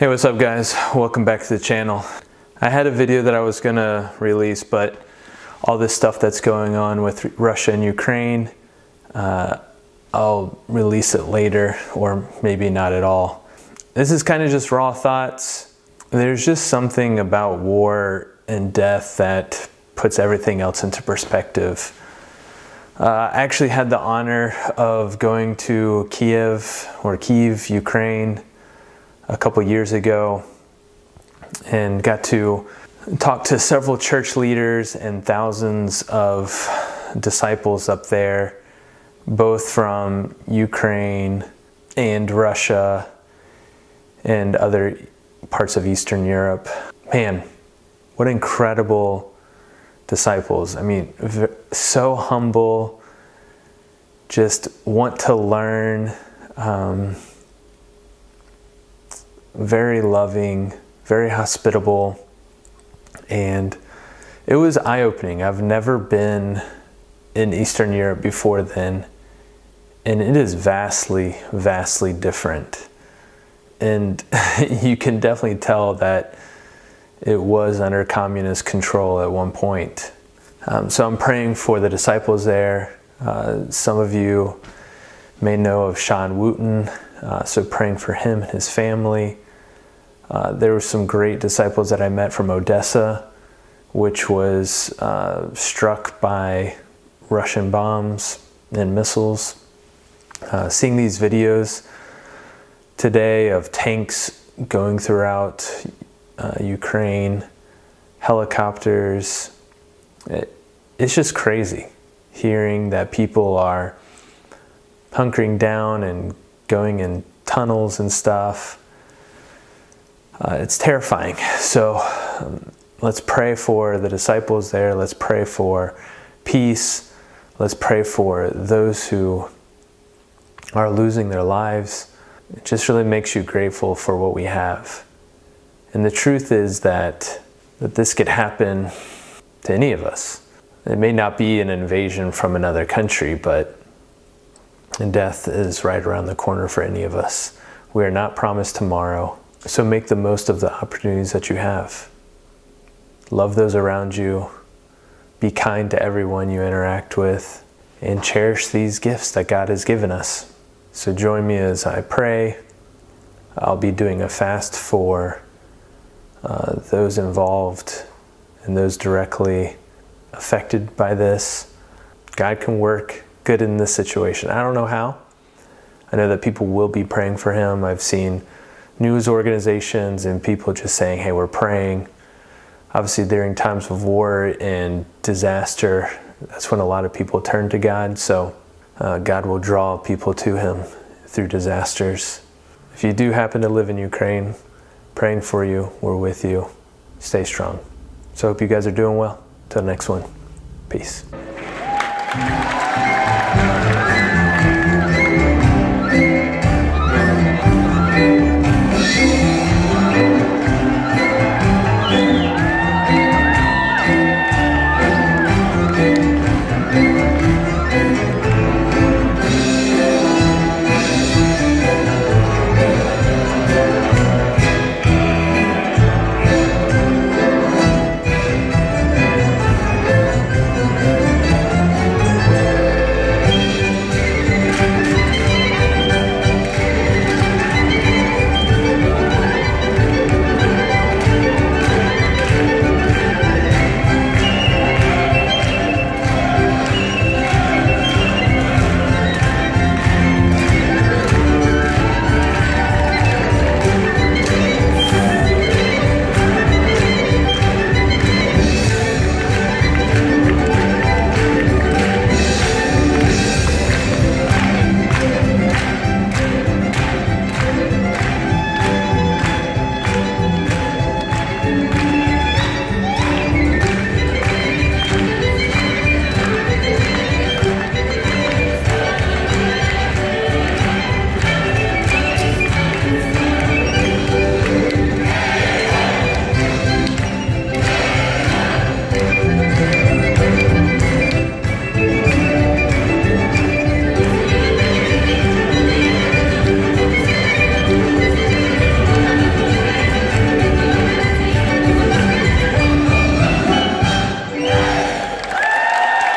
Hey, what's up guys? Welcome back to the channel. I had a video that I was gonna release, but all this stuff that's going on with Russia and Ukraine, uh, I'll release it later or maybe not at all. This is kind of just raw thoughts. There's just something about war and death that puts everything else into perspective. Uh, I actually had the honor of going to Kiev or Kyiv, Ukraine, a couple years ago and got to talk to several church leaders and thousands of disciples up there, both from Ukraine and Russia and other parts of Eastern Europe. Man, what incredible disciples. I mean, so humble, just want to learn. Um, very loving, very hospitable, and it was eye opening. I've never been in Eastern Europe before then, and it is vastly, vastly different. And you can definitely tell that it was under communist control at one point. Um, so I'm praying for the disciples there. Uh, some of you may know of Sean Wooten, uh, so praying for him and his family. Uh, there were some great disciples that I met from Odessa, which was uh, struck by Russian bombs and missiles. Uh, seeing these videos today of tanks going throughout uh, Ukraine, helicopters, it, it's just crazy hearing that people are hunkering down and going in tunnels and stuff uh, it's terrifying. So um, let's pray for the disciples there. Let's pray for peace. Let's pray for those who are losing their lives. It just really makes you grateful for what we have. And the truth is that, that this could happen to any of us. It may not be an invasion from another country, but death is right around the corner for any of us. We are not promised tomorrow. So make the most of the opportunities that you have. Love those around you. Be kind to everyone you interact with. And cherish these gifts that God has given us. So join me as I pray. I'll be doing a fast for uh, those involved and those directly affected by this. God can work good in this situation. I don't know how. I know that people will be praying for him. I've seen news organizations and people just saying, hey, we're praying. Obviously, during times of war and disaster, that's when a lot of people turn to God. So uh, God will draw people to Him through disasters. If you do happen to live in Ukraine, praying for you, we're with you. Stay strong. So I hope you guys are doing well. Till next one, peace.